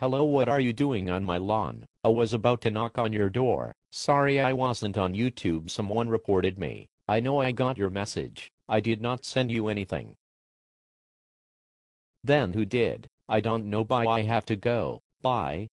Hello what are you doing on my lawn? I was about to knock on your door. Sorry I wasn't on YouTube someone reported me. I know I got your message. I did not send you anything. Then who did? I don't know bye I have to go. Bye.